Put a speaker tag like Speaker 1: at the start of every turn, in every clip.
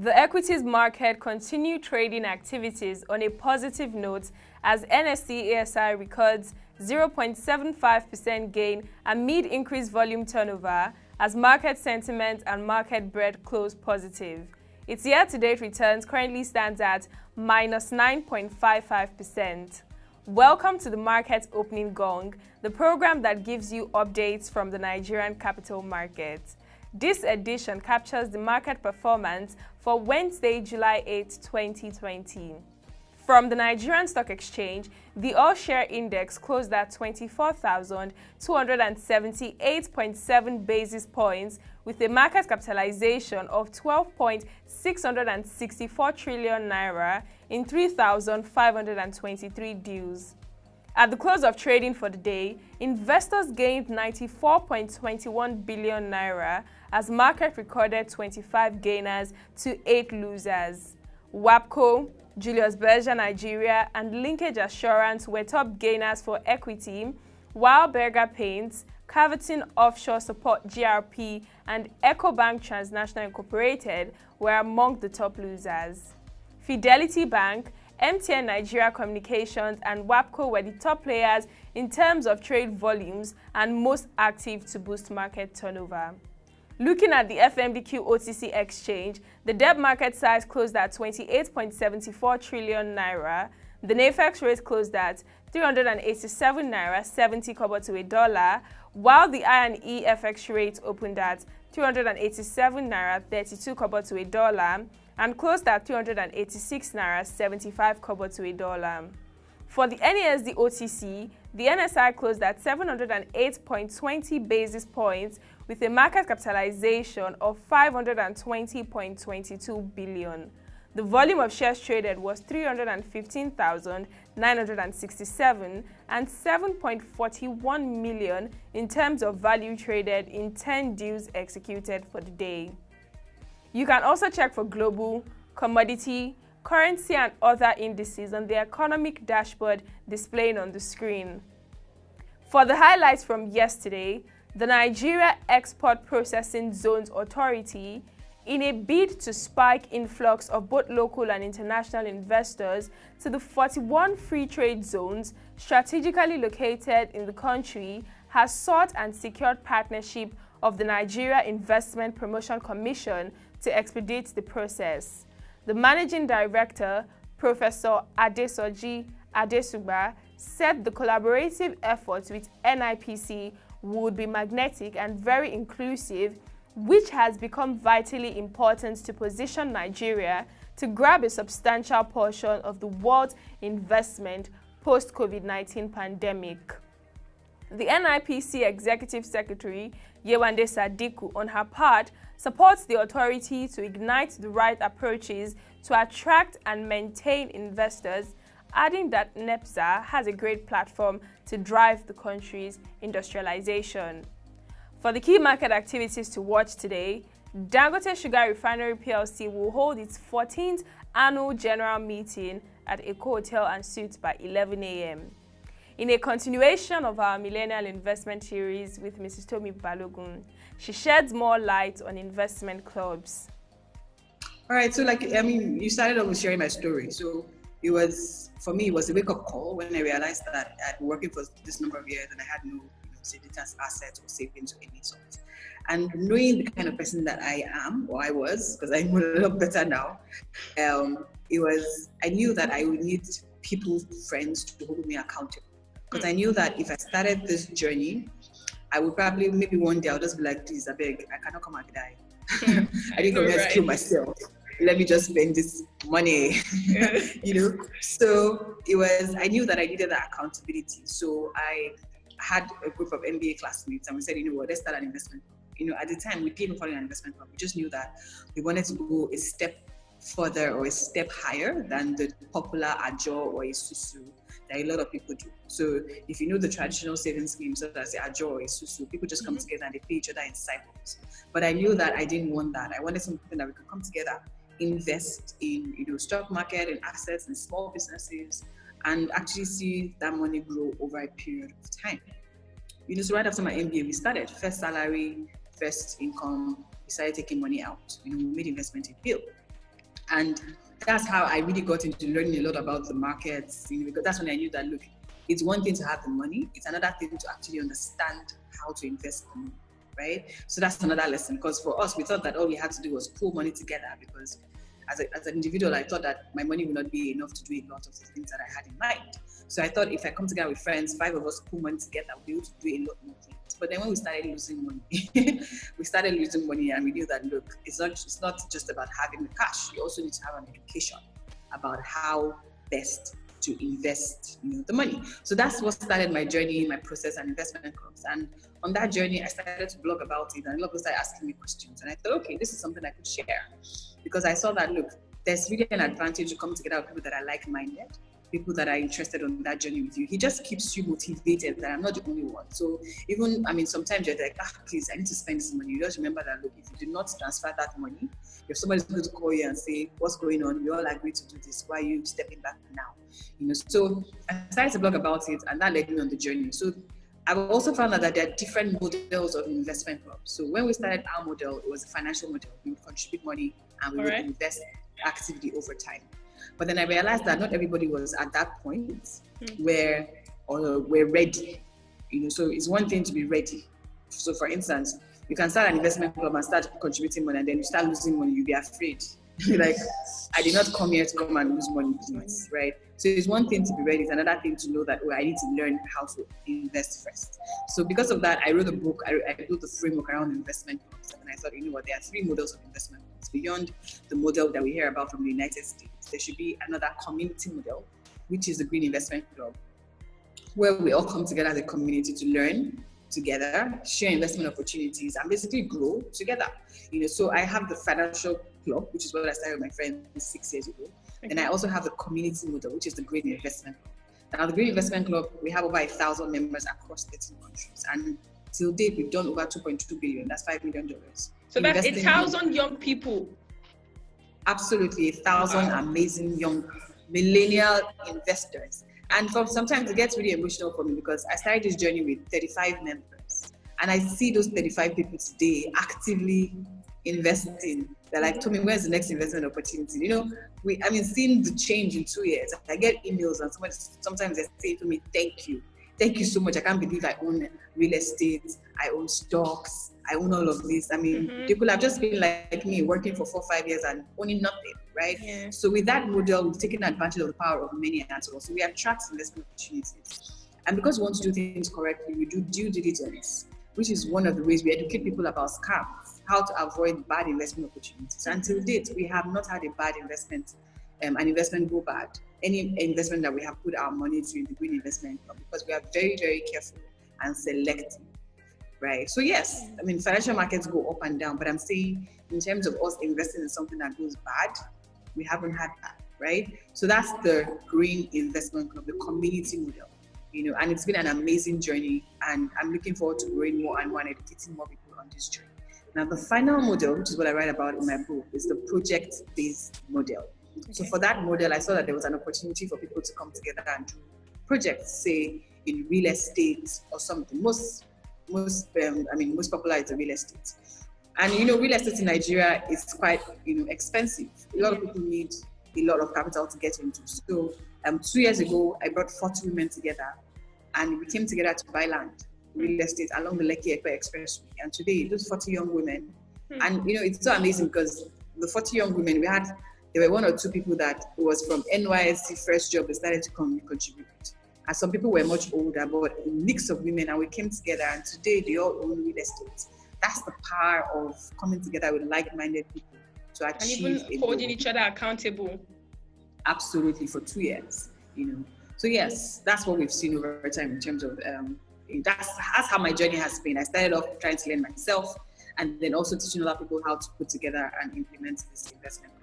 Speaker 1: The equities market continued trading activities on a positive note as NSE ASI records 0.75% gain amid increased volume turnover as market sentiment and market breadth close positive. Its year-to-date returns currently stands at minus 9.55%. Welcome to the Market Opening Gong, the program that gives you updates from the Nigerian capital market. This edition captures the market performance for Wednesday, July 8, 2020. From the Nigerian Stock Exchange, the all-share index closed at 24,278.7 basis points with a market capitalization of 12.664 trillion naira in 3,523 deals. At the close of trading for the day, investors gained 94.21 billion naira as market recorded 25 gainers to 8 losers. WAPCO, Julius Berger Nigeria, and Linkage Assurance were top gainers for equity, while Berger Paints, Caverton Offshore Support GRP, and EcoBank Transnational Incorporated were among the top losers. Fidelity Bank, MTN Nigeria Communications, and WAPCO were the top players in terms of trade volumes and most active to boost market turnover. Looking at the FMDQ OTC exchange, the debt market size closed at 28.74 trillion naira. The NAFEX rate closed at 387 naira 70 kobo to a dollar, while the I&E FX rate opened at 387 naira 32 kobo to a dollar and closed at 386 naira 75 kobo to a dollar. For the NASD OTC, the NSI closed at 708.20 basis points with a market capitalization of 520.22 billion. The volume of shares traded was 315,967 and 7.41 million in terms of value traded in 10 deals executed for the day. You can also check for global, commodity, currency and other indices on the economic dashboard displayed on the screen. For the highlights from yesterday, the Nigeria Export Processing Zones Authority, in a bid to spike influx of both local and international investors to the 41 free trade zones strategically located in the country, has sought and secured partnership of the Nigeria Investment Promotion Commission to expedite the process. The managing director, Professor Adesoji Adesugba, said the collaborative efforts with NIPC would be magnetic and very inclusive, which has become vitally important to position Nigeria to grab a substantial portion of the world's investment post-COVID-19 pandemic. The NIPC Executive Secretary, Yewande Sadiku, on her part, supports the authority to ignite the right approaches to attract and maintain investors adding that NEPZA has a great platform to drive the country's industrialization. For the key market activities to watch today, Dangote Sugar Refinery PLC will hold its 14th annual general meeting at Eko Hotel and Suites by 11 a.m. In a continuation of our millennial investment series with Mrs. Tomi Balogun, she sheds more light on investment clubs.
Speaker 2: All right, so like I mean, you started off with sharing my story. So it was for me it was a wake up call when I realized that I'd been working for this number of years and I had no you know, savings assets or savings of any sort. And knowing the kind of person that I am or I was, because I'm a lot better now, um, it was I knew that I would need people, friends to hold me accountable. Because I knew that if I started this journey, I would probably maybe one day I'll just be like, please, I beg, I cannot come and die. I didn't come here to kill myself let me just spend this money, you know. So it was, I knew that I needed that accountability. So I had a group of MBA classmates and we said, you know what, let's start an investment. You know, at the time we didn't follow an investment club. We just knew that we wanted to go a step further or a step higher than the popular Ajo or Isusu that a lot of people do. So if you know the traditional saving schemes, such as Ajo or Isusu, people just come mm-hmm. together and they pay each other in cycles. But I knew that I didn't want that. I wanted something that we could come together invest in you know stock market and assets and small businesses and actually see that money grow over a period of time. You know, so right after my MBA, we started first salary, first income. We started taking money out. You know, we made investment in bill. And that's how I really got into learning a lot about the markets, you know, because that's when I knew that look, it's one thing to have the money, it's another thing to actually understand how to invest the money, right? So that's another lesson. Because for us, we thought that all we had to do was pull money together because as, a, as an individual, I thought that my money would not be enough to do a lot of the things that I had in mind. So I thought if I come together with friends, five of us pull money together, we'll be able to do a lot more things. But then when we started losing money, we started losing money and we knew that look, it's not it's not just about having the cash. You also need to have an education about how best to invest you know, the money. So that's what started my journey, my process and investment clubs. And on that journey, I started to blog about it and a lot of people started asking me questions. And I thought, okay, this is something I could share because I saw that, look, there's really an advantage to come together with people that are like-minded, people that are interested on that journey with you. He just keeps you motivated that I'm not the only one. So even, I mean, sometimes you're like, ah, please, I need to spend this money. You just remember that, look, if you do not transfer that money, if somebody's going to call you and say, what's going on? We all agree to do this. Why are you stepping back now? You know, so I started to blog about it and that led me on the journey. So I've also found out that there are different models of investment clubs. So when we started our model, it was a financial model. We would contribute money and we All would right. invest actively over time. But then I realized that not everybody was at that point mm. where or we're ready. You know, so it's one thing to be ready. So for instance, you can start an investment club and start contributing money and then you start losing money, you'll be afraid. like, I did not come here to come and lose money business, right? So it's one thing to be ready, it's another thing to know that, oh, I need to learn how to invest first. So because of that, I wrote a book, I, I built a framework around investment clubs. And I thought, you know what, there are three models of investment clubs. Beyond the model that we hear about from the United States, there should be another community model, which is the Green Investment Club, where we all come together as a community to learn, together, share investment opportunities, and basically grow together. You know, so I have the financial club, which is what I started with my friends six years ago. And I also have the community model, which is the Green Investment Club. Now, the Green Investment Club, we have over a thousand members across 13 countries, and till date we've done over 2.2 billion. That's five million dollars.
Speaker 1: So that's a thousand young people.
Speaker 2: Absolutely, a thousand wow. amazing young millennial investors and from sometimes it gets really emotional for me because I started this journey with 35 members. And I see those 35 people today actively investing. They're like, Tomi, where's the next investment opportunity? You know, we I mean seeing the change in two years. I get emails and somebody sometimes they say to me, Thank you. Thank you so much. I can't believe I own real estate, I own stocks, I own all of this. I mean, mm-hmm. people have just been like me, working for four, five years and owning nothing, right? Yeah. So with that model, we've taken advantage of the power of many as well. So we attract investment opportunities. And because we want to do things correctly, we do due diligence, which is one of the ways we educate people about scams, how to avoid bad investment opportunities. Until date, we have not had a bad investment, um, an investment go bad. Any investment that we have put our money to in the green investment because we are very, very careful and selective right? So yes, I mean financial markets go up and down, but I'm saying in terms of us investing in something that goes bad, we haven't had that, right? So that's the Green Investment Club, the community model, you know, and it's been an amazing journey, and I'm looking forward to growing more and more and educating more people on this journey. Now, the final model, which is what I write about in my book, is the project-based model. Okay. So for that model, I saw that there was an opportunity for people to come together and do projects, say in real estate or something. Most most um, I mean most popular is the real estate. And you know, real estate in Nigeria is quite you know expensive. A lot of people need a lot of capital to get into. So um, two years ago, I brought 40 women together, and we came together to buy land, real estate along the Lekki Epe Expressway. And today, those 40 young women, hmm. and you know, it's so amazing because the 40 young women we had, there were one or two people that was from NYSC first job they started to come contribute and some people were much older, but a mix of women, and we came together, and today they all own real estate. That's the power of coming together with like-minded people to achieve.
Speaker 1: And even holding each other accountable.
Speaker 2: Absolutely, for two years, you know. So yes, that's what we've seen over time in terms of um, that's that's how my journey has been. I started off trying to learn myself, and then also teaching other people how to put together and implement these investment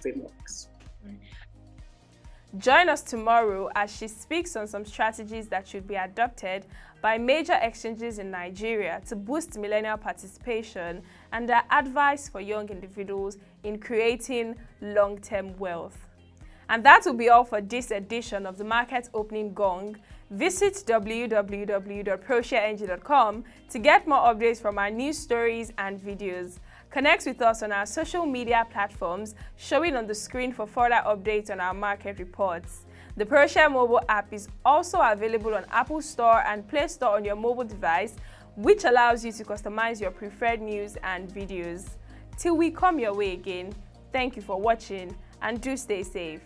Speaker 2: frameworks.
Speaker 1: Join us tomorrow as she speaks on some strategies that should be adopted by major exchanges in Nigeria to boost millennial participation and their advice for young individuals in creating long-term wealth. And that will be all for this edition of the Market Opening Gong. Visit www.proshareng.com to get more updates from our news stories and videos. Connect with us on our social media platforms showing on the screen for further updates on our market reports. The ProShare mobile app is also available on Apple Store and Play Store on your mobile device, which allows you to customize your preferred news and videos. Till we come your way again, thank you for watching and do stay safe.